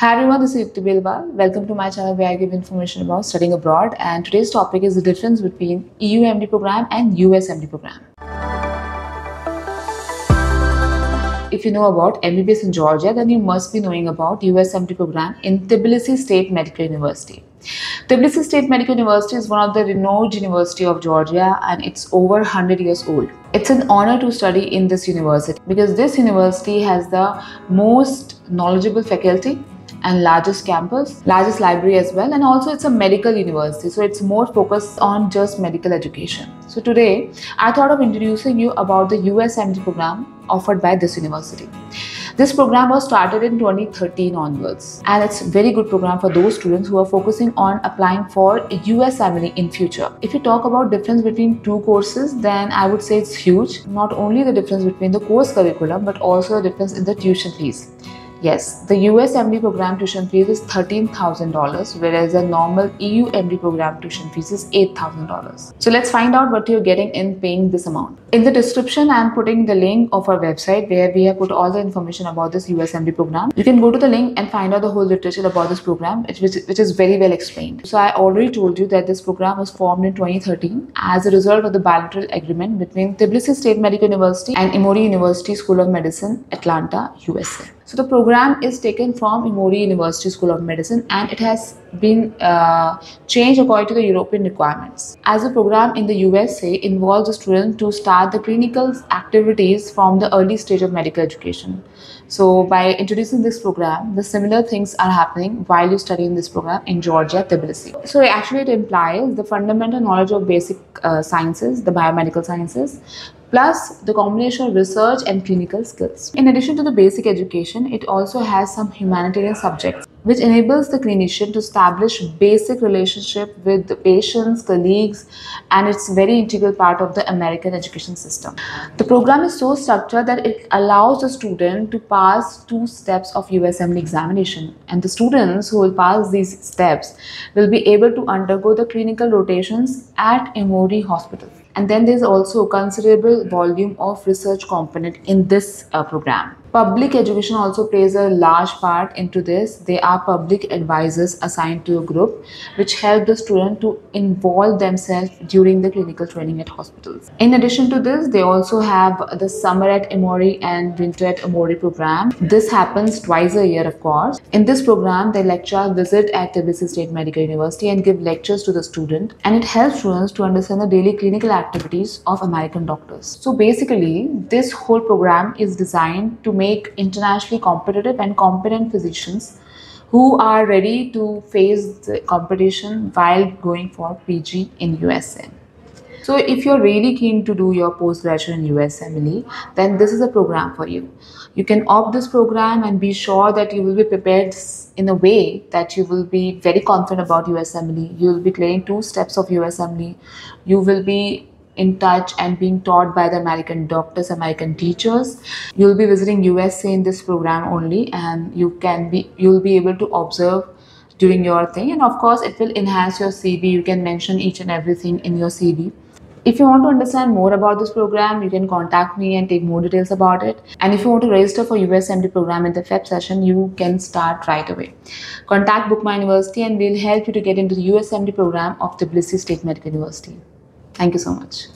Hi everyone, this is Yukti Belwal. Welcome to my channel where I give information about studying abroad and today's topic is the difference between EU MD program and US MD program. If you know about MBBS in Georgia, then you must be knowing about US MD program in Tbilisi State Medical University. Tbilisi State Medical University is one of the renowned university of Georgia and it's over 100 years old. It's an honor to study in this university because this university has the most knowledgeable faculty and largest campus, largest library as well, and also it's a medical university, so it's more focused on just medical education. So today, I thought of introducing you about the USMD program offered by this university. This program was started in 2013 onwards, and it's a very good program for those students who are focusing on applying for USMLE in future. If you talk about difference between two courses, then I would say it's huge. Not only the difference between the course curriculum, but also the difference in the tuition fees. Yes, the US MD program tuition fees is $13,000, whereas the normal EU MD program tuition fees is $8,000. So let's find out what you're getting in paying this amount. In the description, I'm putting the link of our website where we have put all the information about this US MD program. You can go to the link and find out the whole literature about this program, which, which is very well explained. So I already told you that this program was formed in 2013 as a result of the bilateral agreement between Tbilisi State Medical University and Emory University School of Medicine, Atlanta, USA. So the program is taken from Emory University School of Medicine and it has been uh, changed according to the European requirements. As the program in the USA involves the student to start the clinical activities from the early stage of medical education. So by introducing this program, the similar things are happening while you study in this program in Georgia, Tbilisi. So actually it implies the fundamental knowledge of basic uh, sciences, the biomedical sciences, plus the combination of research and clinical skills. In addition to the basic education, it also has some humanitarian subjects which enables the clinician to establish basic relationship with the patients, colleagues, and it's very integral part of the American education system. The program is so structured that it allows the student to pass two steps of USMLE examination and the students who will pass these steps will be able to undergo the clinical rotations at Emory Hospital and then there's also a considerable volume of research component in this uh, program. Public education also plays a large part into this. They are public advisors assigned to a group which help the student to involve themselves during the clinical training at hospitals. In addition to this, they also have the summer at Emory and winter at Emory program. This happens twice a year, of course. In this program, the lecturers visit at Tbilisi State Medical University and give lectures to the student and it helps students to understand the daily clinical activities of American doctors. So basically, this whole program is designed to make internationally competitive and competent physicians who are ready to face the competition while going for PG in USA. So if you're really keen to do your postgraduate in USMLE, then this is a program for you. You can opt this program and be sure that you will be prepared in a way that you will be very confident about USMLE. You will be clearing two steps of USMLE. You will be in touch and being taught by the American doctors, American teachers. You'll be visiting USA in this program only and you can be you'll be able to observe during your thing and of course it will enhance your CV. You can mention each and everything in your CV. If you want to understand more about this program, you can contact me and take more details about it. And if you want to register for USMD program in the Feb session, you can start right away. Contact Book My University and we'll help you to get into the USMD program of the Tbilisi State Medical University. Thank you so much.